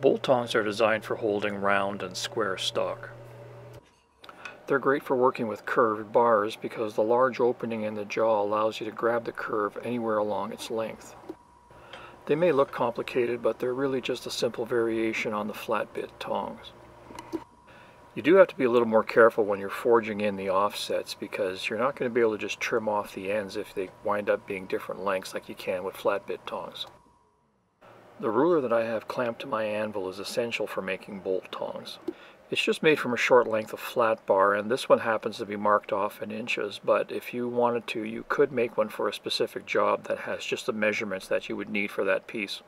Bolt tongs are designed for holding round and square stock. They're great for working with curved bars because the large opening in the jaw allows you to grab the curve anywhere along its length. They may look complicated, but they're really just a simple variation on the flat bit tongs. You do have to be a little more careful when you're forging in the offsets because you're not going to be able to just trim off the ends if they wind up being different lengths like you can with flat bit tongs. The ruler that I have clamped to my anvil is essential for making bolt tongs. It's just made from a short length of flat bar and this one happens to be marked off in inches but if you wanted to you could make one for a specific job that has just the measurements that you would need for that piece.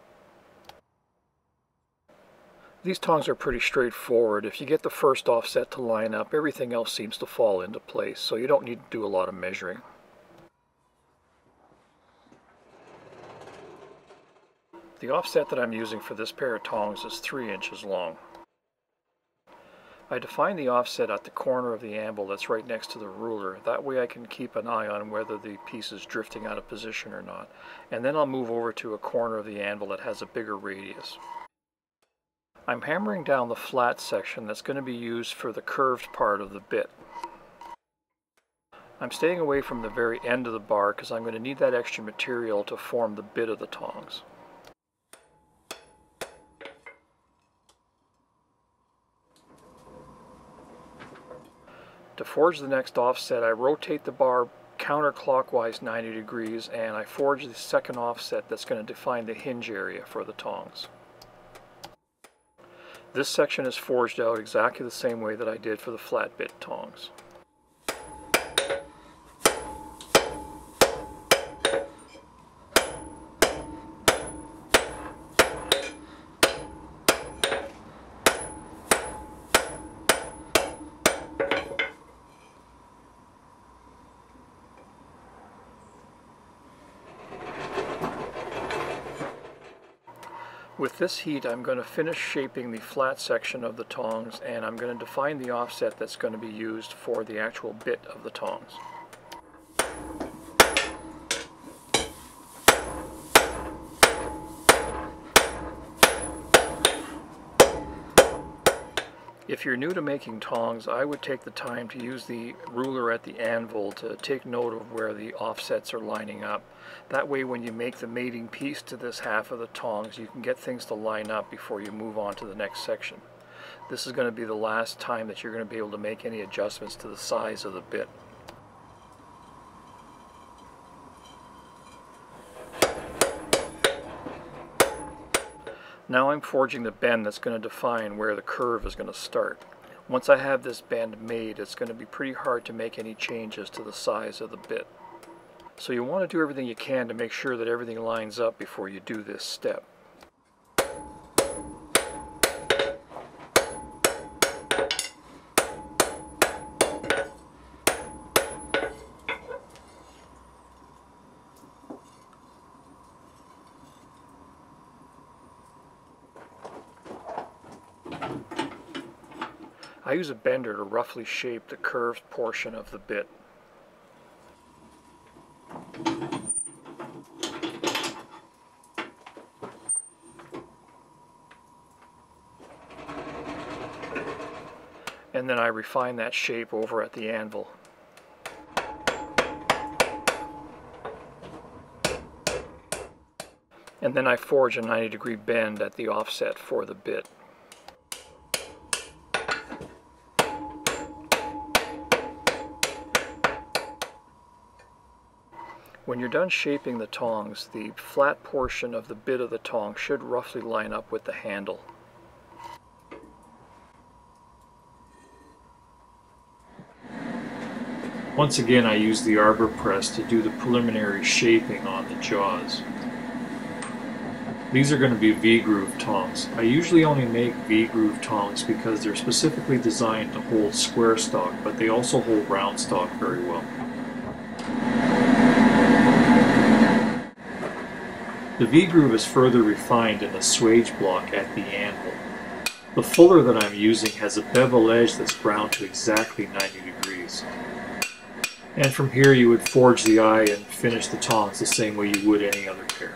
These tongs are pretty straightforward. If you get the first offset to line up everything else seems to fall into place so you don't need to do a lot of measuring. The offset that I'm using for this pair of tongs is 3 inches long. I define the offset at the corner of the anvil that's right next to the ruler. That way I can keep an eye on whether the piece is drifting out of position or not. And then I'll move over to a corner of the anvil that has a bigger radius. I'm hammering down the flat section that's going to be used for the curved part of the bit. I'm staying away from the very end of the bar because I'm going to need that extra material to form the bit of the tongs. To forge the next offset, I rotate the bar counterclockwise 90 degrees and I forge the second offset that's going to define the hinge area for the tongs. This section is forged out exactly the same way that I did for the flat bit tongs. With this heat I'm going to finish shaping the flat section of the tongs and I'm going to define the offset that's going to be used for the actual bit of the tongs. If you're new to making tongs, I would take the time to use the ruler at the anvil to take note of where the offsets are lining up. That way when you make the mating piece to this half of the tongs, you can get things to line up before you move on to the next section. This is going to be the last time that you're going to be able to make any adjustments to the size of the bit. Now I'm forging the bend that's going to define where the curve is going to start. Once I have this bend made, it's going to be pretty hard to make any changes to the size of the bit. So you want to do everything you can to make sure that everything lines up before you do this step. I use a bender to roughly shape the curved portion of the bit. And then I refine that shape over at the anvil. And then I forge a 90 degree bend at the offset for the bit. When you're done shaping the tongs, the flat portion of the bit of the tong should roughly line up with the handle. Once again I use the arbor press to do the preliminary shaping on the jaws. These are going to be V-groove tongs. I usually only make V-groove tongs because they're specifically designed to hold square stock, but they also hold round stock very well. The V-groove is further refined in the swage block at the anvil. The fuller that I'm using has a bevel edge that's ground to exactly 90 degrees. And from here you would forge the eye and finish the tongs the same way you would any other pair.